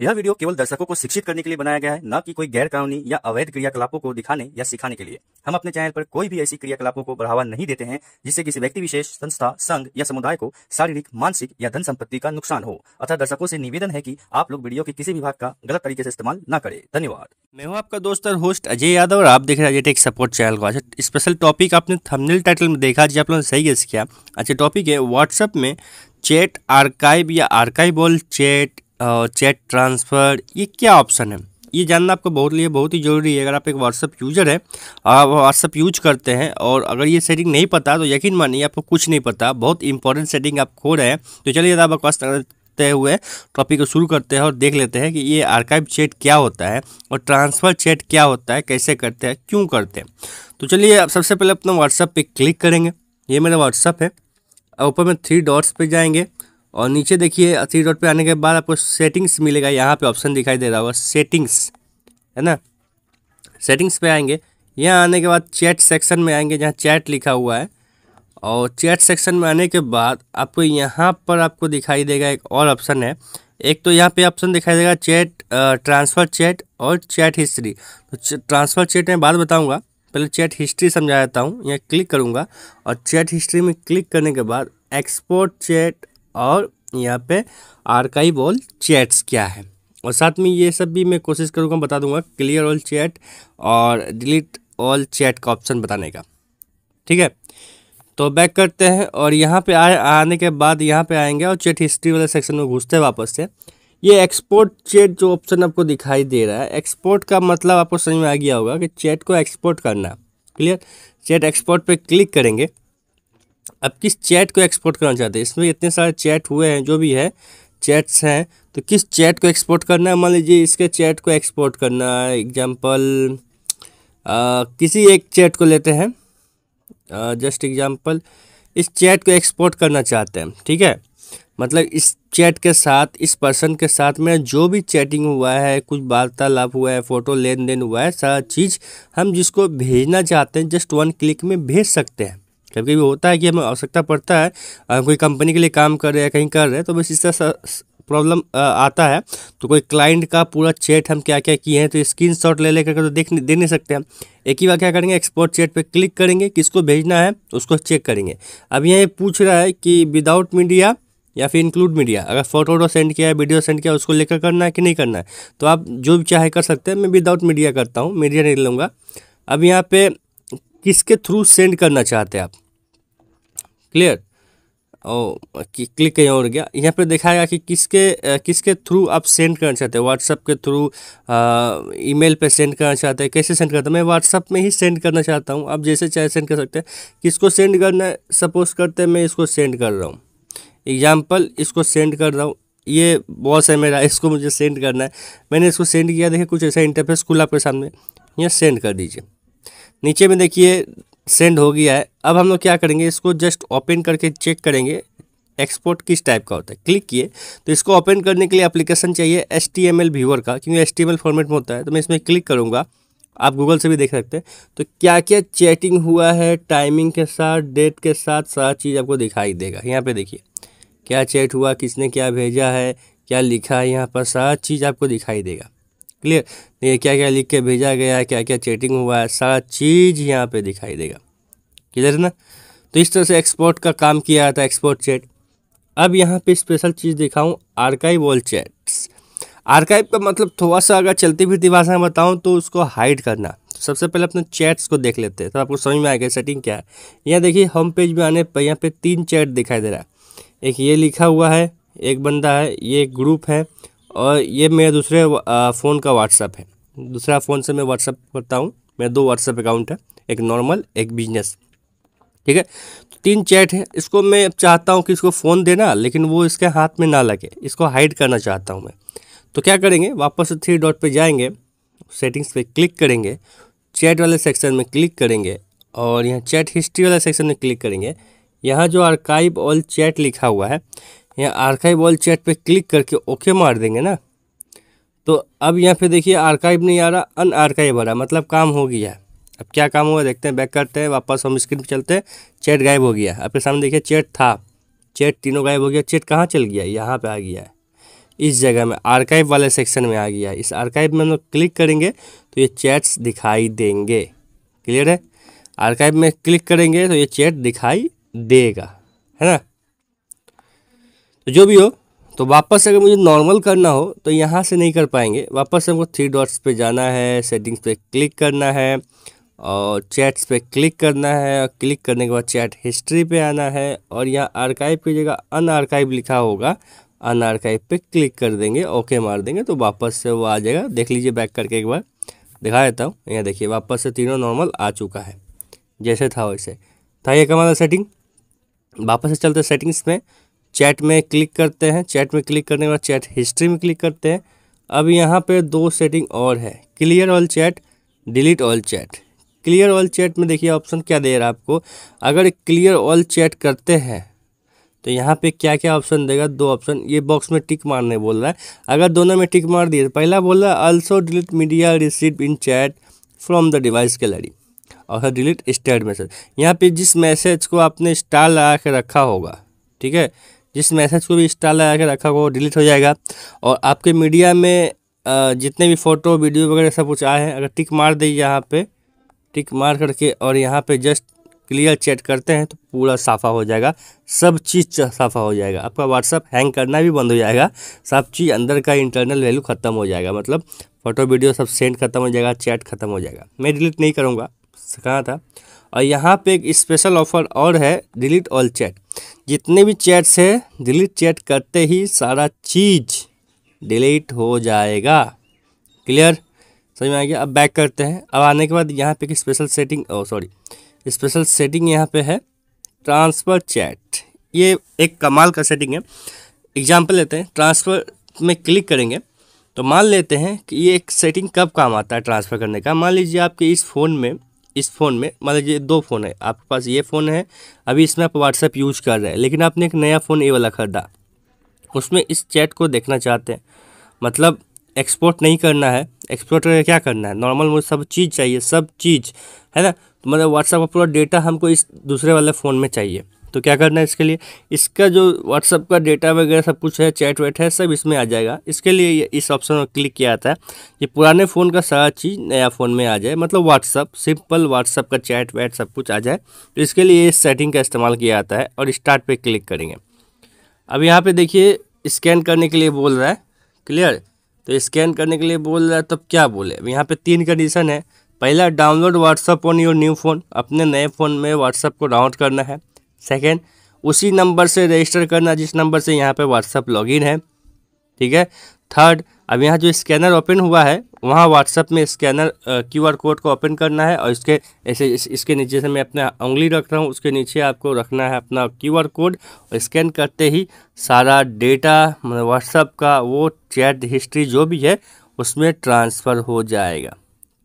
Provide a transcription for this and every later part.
यह वीडियो केवल दर्शकों को शिक्षित करने के लिए बनाया गया है, न कि कोई गैर कानूनी या अवैध क्रियाकलापों को दिखाने या सिखाने के लिए। हम अपने चैनल पर कोई भी ऐसी क्रियाकलापों को बढ़ावा नहीं देते हैं, जिससे किसी व्यक्ति, विशेष संस्था, संघ या समुदाय को शारीरिक, मानसिक या धन संपत्ति का नुकसान हो। अतः दर्शकों से निवेदन है की आप लोग वीडियो के किसी भी भाग का गलत तरीके से इस्तेमाल न करें। धन्यवाद। मैं हूँ आपका दोस्त और होस्ट अजय यादव और आप देख रहे हैं टेक सपोर्ट चैनल को। अच्छा स्पेशल टॉपिक आपने थंबनेल टाइटल में देखा जी आप लोगों ने सही गेस किया। अच्छा टॉपिक है व्हाट्सएप में चैट आर्काइव या आर्काइवल चैट चैट ट्रांसफ़र, ये क्या ऑप्शन है? ये जानना आपको बहुत लिए, बहुत ही ज़रूरी है। अगर आप एक व्हाट्सअप यूज़र है, आप व्हाट्सअप यूज़ करते हैं और अगर ये सेटिंग नहीं पता तो यकीन मानिए आपको कुछ नहीं पता। बहुत इंपॉर्टेंट सेटिंग आप खो रहे हैं। तो चलिए आप बकवास करते हुए टॉपिक को शुरू करते हैं और देख लेते हैं कि ये आर्काइव चैट क्या होता है और ट्रांसफ़र चैट क्या होता है, कैसे करते हैं, क्यों करते हैं। तो चलिए आप सबसे पहले अपना व्हाट्सअप पर क्लिक करेंगे। ये मेरा व्हाट्सअप है। ऊपर में थ्री डॉट्स पे जाएँगे। और नीचे देखिए थ्री डॉट पे आने के बाद आपको सेटिंग्स मिलेगा। यहाँ पे ऑप्शन दिखाई दे रहा होगा सेटिंग्स है ना? सेटिंग्स पे आएँगे। यहाँ आने के बाद चैट सेक्शन में आएँगे, जहाँ चैट लिखा हुआ है। और चैट सेक्शन में आने के बाद आपको यहाँ पर आपको दिखाई देगा एक और ऑप्शन है। एक तो यहाँ पे ऑप्शन दिखाई देगा चैट ट्रांसफ़र चैट और चैट हिस्ट्री तो ट्रांसफ़र चैट में बात बताऊँगा। पहले चैट हिस्ट्री समझा देता हूँ, यहाँ क्लिक करूँगा। और चैट हिस्ट्री में क्लिक करने के बाद एक्सपोर्ट चैट और यहाँ पे आर्काइव ऑल चैट्स क्या है? और साथ में ये सब भी मैं कोशिश करूँगा बता दूँगा क्लियर ऑल चैट और डिलीट ऑल चैट का ऑप्शन बताने का। ठीक है? तो बैक करते हैं और यहाँ पे आए, आने के बाद यहाँ पे आएँगे और चैट हिस्ट्री वाले सेक्शन में घुसते हैं वापस से। ये एक्सपोर्ट चैट जो ऑप्शन आपको दिखाई दे रहा है एक्सपोर्ट का मतलब आपको समझ में आ गया होगा कि चैट को एक्सपोर्ट करना क्लियर चैट एक्सपोर्ट पे क्लिक करेंगे। अब किस चैट को एक्सपोर्ट करना चाहते हैं? इसमें इतने सारे चैट हुए हैं, जो भी है चैट्स हैं तो किस चैट को एक्सपोर्ट करना है? मान लीजिए इसके चैट को एक्सपोर्ट करना है एग्ज़ाम्पल किसी एक चैट को लेते हैं जस्ट एग्ज़ाम्पल इस चैट को एक्सपोर्ट करना चाहते हैं, ठीक है? मतलब इस चैट के साथ, इस पर्सन के साथ में जो भी चैटिंग हुआ है, कुछ वार्तालाप हुआ है फ़ोटो लेन देन हुआ है, सारा चीज़ हम जिसको भेजना चाहते हैं जस्ट वन क्लिक में भेज सकते हैं। कभी कभी होता है कि हमें आवश्यकता पड़ता है कोई कंपनी के लिए काम कर रहे हैं कहीं कर रहे हैं तो बस इस तरह प्रॉब्लम आता है। तो कोई क्लाइंट का पूरा चैट हम क्या क्या किए हैं तो स्क्रीन शॉट ले लेकर तो देख, दे नहीं सकते हम। एक ही बार क्या करेंगे एक्सपोर्ट चैट पे क्लिक करेंगे, किसको भेजना है, उसको चेक करेंगे। अब यहाँ पूछ रहा है कि विदाउट मीडिया या फिर इंक्लूड मीडिया अगर फ़ोटो वोटो सेंड किया है वीडियो सेंड किया उसको लेकर करना है कि नहीं करना है? तो आप जो भी चाहे कर सकते हैं, मैं विदाउट मीडिया करता हूँ मीडिया नहीं लूँगा। अब यहाँ पे किसके थ्रू सेंड करना चाहते हैं आप? क्लियर और क्लिक कहीं और गया। यहाँ पे दिखाएगा कि किसके किसके थ्रू आप सेंड करना चाहते हैं? व्हाट्सअप के थ्रू ईमेल पे सेंड करना चाहते हैं? कैसे सेंड करते हैं? मैं व्हाट्सअप में ही सेंड करना चाहता हूँ। आप जैसे चाहे सेंड कर सकते हैं। किसको सेंड करना है? सपोज़ करते हैं मैं इसको सेंड कर रहा हूँ। एग्ज़ाम्पल इसको सेंड कर रहा हूँ। ये बॉस है मेरा, इसको मुझे सेंड करना है। मैंने इसको सेंड किया। देखिए, कुछ ऐसा इंटरफेस खुला आपके सामने। यहाँ सेंड कर दीजिए। नीचे में देखिए सेंड हो गया है। अब हम लोग क्या करेंगे, इसको जस्ट ओपन करके चेक करेंगे एक्सपोर्ट किस टाइप का होता है। क्लिक किए तो इसको ओपन करने के लिए एप्लीकेशन चाहिए S T M L viewer का, क्योंकि S T M L format में होता है तो मैं इसमें क्लिक करूँगा। आप गूगल से भी देख सकते हैं। तो क्या क्या चैटिंग हुआ है टाइमिंग के साथ डेट के साथ, सारा चीज़ आपको दिखाई देगा। यहाँ पे देखिए, क्या चैट हुआ, किसने क्या भेजा है, क्या लिखा है, यहाँ पर सारा चीज़ आपको दिखाई देगा। क्लियर ये क्या क्या लिख के भेजा गया है क्या क्या चैटिंग हुआ है, सारा चीज़ यहाँ पे दिखाई देगा। क्लियर ना? तो इस तरह से एक्सपोर्ट का काम किया जाता है एक्सपोर्ट चैट अब यहाँ पे स्पेशल चीज़ दिखाऊँ आर्काइव ऑल चैट्स आर्काइव का मतलब थोड़ा सा अगर चलती फिरती भाषा में बताऊँ तो उसको हाइड करना। तो सबसे पहले अपने चैट्स को देख लेते हैं। तो आपको समझ में आएगा सेटिंग क्या है। यहाँ देखिए होम पेज में आने पर यहाँ पे तीन चैट दिखाई दे रहा है। एक ये लिखा हुआ है, एक बंदा है, ये एक ग्रुप है और ये मेरे दूसरे फ़ोन का व्हाट्सअप है। दूसरा फ़ोन से मैं व्हाट्सअप करता हूँ। मेरा दो व्हाट्सअप अकाउंट है, एक नॉर्मल एक बिज़नेस ठीक है? तो तीन चैट है। इसको मैं चाहता हूँ कि इसको फ़ोन देना, लेकिन वो इसके हाथ में ना लगे। इसको हाइड करना चाहता हूँ मैं। तो क्या करेंगे? वापस थ्री डॉट पे जाएँगे। सेटिंग्स पे क्लिक करेंगे। चैट वाले सेक्शन में क्लिक करेंगे। और यहाँ चैट हिस्ट्री वाले सेक्शन में क्लिक करेंगे। यहाँ जो आर्काइव ऑल चैट लिखा हुआ है यहाँ आर्काइव ऑल चैट पे क्लिक करके ओके मार देंगे ना? तो अब यहाँ पे देखिए आर्काइव नहीं आ रहा अन आर्काइव आ रहा मतलब काम हो गया। है अब क्या काम हुआ देखते हैं बैक करते हैं, वापस हम स्क्रीन पर चलते हैं चैट गायब हो गया। आपके सामने देखिए चैट था। चैट तीनों गायब हो गया। चैट कहाँ चल गया? यहाँ पे आ गया है। इस जगह में आर्काइव वाले सेक्शन में आ गया इस आर्काइव में हम लोग क्लिक करेंगे तो ये चैट्स दिखाई देंगे। क्लियर है? आर्काइव में क्लिक करेंगे तो ये चैट दिखाई देगा। है ना? तो जो भी हो तो वापस अगर मुझे नॉर्मल करना हो तो यहाँ से नहीं कर पाएँगे। वापस हमको थ्री डॉट्स पे जाना है सेटिंग्स पे क्लिक करना है, और चैट्स पे क्लिक करना है, और क्लिक करने के बाद चैट हिस्ट्री पे आना है, और यहाँ आर्काइव की जगह अन आर्काइव लिखा होगा अन आर्काइव पे क्लिक कर देंगे ओके मार देंगे तो वापस से वो आ जाएगा। देख लीजिए बैक करके एक बार, दिखा देता हूँ। यहाँ देखिए, वापस से तीनों नॉर्मल आ चुका है, जैसे था वैसे। था ये कमाल सेटिंग वापस से चलते सेटिंग्स में चैट में क्लिक करते हैं। चैट में क्लिक करने के बाद चैट हिस्ट्री में क्लिक करते हैं। अब यहाँ पे दो सेटिंग और है। Clear all chat, delete all chat. Clear all chat में देखिए ऑप्शन क्या दे रहा है आपको। अगर क्लियर ऑल चैट करते हैं तो यहाँ पे क्या क्या ऑप्शन देगा? दो ऑप्शन। ये बॉक्स में टिक मारने बोल रहा है। अगर दोनों में टिक मार दिए तो पहला बोल रहा है also delete media receive in chat from the device gallery और डिलीट स्टेट मैसेज यहाँ पे जिस मैसेज को आपने स्टार लगा के रखा होगा, ठीक है? जिस मैसेज को भी स्टार लगा के रखा वो डिलीट हो जाएगा। और आपके मीडिया में जितने भी फ़ोटो, वीडियो वगैरह सब कुछ आए हैं, अगर टिक मार दीजिए यहाँ पे, टिक मार करके और यहाँ पे जस्ट क्लियर चैट करते हैं तो पूरा साफ़ा हो जाएगा। सब चीज़ साफ़ा हो जाएगा। आपका व्हाट्सअप हैंग करना भी बंद हो जाएगा। सब चीज़ अंदर का इंटरनल वैल्यू ख़त्म हो जाएगा। मतलब फ़ोटो, वीडियो सब सेंड खत्म हो जाएगा, चैट खत्म हो जाएगा। मैं डिलीट नहीं करूँगा। कहाँ था? और यहाँ पे एक स्पेशल ऑफ़र और है डिलीट ऑल चैट जितने भी चैट्स है डिलीट चैट करते ही सारा चीज़ डिलीट हो जाएगा। क्लियर समझ में आ गया? अब बैक करते हैं। अब आने के बाद यहाँ पे एक special setting oh sorry special setting यहाँ पे है ट्रांसफ़र चैट ये एक कमाल का सेटिंग है। एग्ज़ाम्पल लेते हैं। ट्रांसफ़र में क्लिक करेंगे। तो मान लेते हैं कि ये एक सेटिंग कब काम आता है ट्रांसफ़र करने का। मान लीजिए आपके इस फ़ोन में इस फ़ोन में मान लीजिए दो फ़ोन है, आपके पास ये फ़ोन है, अभी इसमें आप व्हाट्सएप यूज़ कर रहे हैं, लेकिन आपने एक नया फ़ोन ये वाला खरीदा। उसमें इस चैट को देखना चाहते हैं मतलब एक्सपोर्ट नहीं करना है एक्सपोर्ट करके क्या करना है? नॉर्मल मुझे सब चीज़ चाहिए, सब चीज़, है ना? तो मतलब व्हाट्सएप का पूरा डेटा हमको इस दूसरे वाले फ़ोन में चाहिए। तो क्या करना है इसके लिए? इसका जो व्हाट्सअप का डेटा वगैरह सब कुछ है चैट वेट है, सब इसमें आ जाएगा। इसके लिए इस ऑप्शन में क्लिक किया जाता है कि पुराने फ़ोन का सारा चीज़ नया फ़ोन में आ जाए। मतलब व्हाट्सअप सिंपल व्हाट्सअप का चैट वैट सब कुछ आ जाए। तो इसके लिए इस सेटिंग का इस्तेमाल किया जाता है और स्टार्ट पर क्लिक करेंगे। अब यहाँ पर देखिए स्कैन करने के लिए बोल रहा है। क्लियर तो स्कैन करने के लिए बोल रहा है, तब क्या बोले? अब यहाँ पे तीन कंडीशन है। पहला download WhatsApp on your new phone अपने नए फ़ोन में व्हाट्सअप को डाउनलोड करना है। सेकेंड उसी नंबर से रजिस्टर करना जिस नंबर से यहाँ पे व्हाट्सअप लॉगिन है ठीक है? थर्ड अब यहाँ जो स्कैनर ओपन हुआ है वहाँ व्हाट्सअप में स्कैनर क्यूआर कोड को ओपन करना है और इसके ऐसे इस, इसके नीचे से मैं अपना उंगली रख रहा हूँ उसके नीचे आपको रखना है अपना क्यूआर कोड और स्कैन करते ही सारा डेटा मतलब व्हाट्सअप का वो चैट हिस्ट्री जो भी है उसमें ट्रांसफ़र हो जाएगा।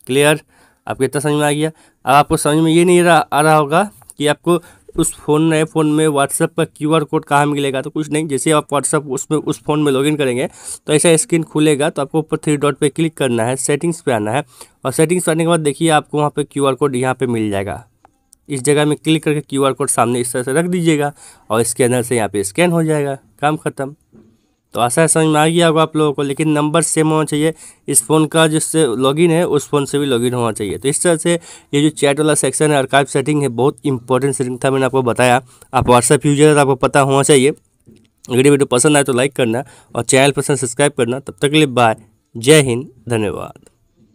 क्लियर आपको इतना समझ में आ गया? अब आपको समझ में ये नहीं आ रहा होगा कि आपको उस फ़ोन, नए फ़ोन में व्हाट्सअप का क्यूआर कोड कहाँ मिलेगा? तो कुछ नहीं, जैसे आप व्हाट्सअप उसमें, उस फ़ोन में लॉगिन करेंगे तो ऐसा स्क्रीन खुलेगा तो आपको ऊपर थ्री डॉट पे क्लिक करना है सेटिंग्स पे आना है, और सेटिंग्स आने के बाद देखिए आपको वहाँ पे क्यूआर कोड यहाँ पे मिल जाएगा। इस जगह में क्लिक करके क्यूआर कोड सामने इस तरह से रख दीजिएगा, और स्कैनर से यहाँ पर स्कैन हो जाएगा, काम ख़त्म। तो आशा है, समझ में आ गया होगा आप लोगों को, लेकिन नंबर सेम होना चाहिए। इस फ़ोन का जिससे लॉगिन है, उस फ़ोन से भी लॉगिन होना चाहिए। तो इस तरह से ये जो चैट वाला सेक्शन है आर्काइव सेटिंग है, बहुत इंपॉर्टेंट सेटिंग था, मैंने आपको बताया। आप व्हाट्सएप यूज़र तो आपको पता होना चाहिए। अगर वीडियो पसंद आए तो लाइक करना और चैनल पसंद सब्सक्राइब करना। तब तक के लिए बाय जय हिंद, धन्यवाद।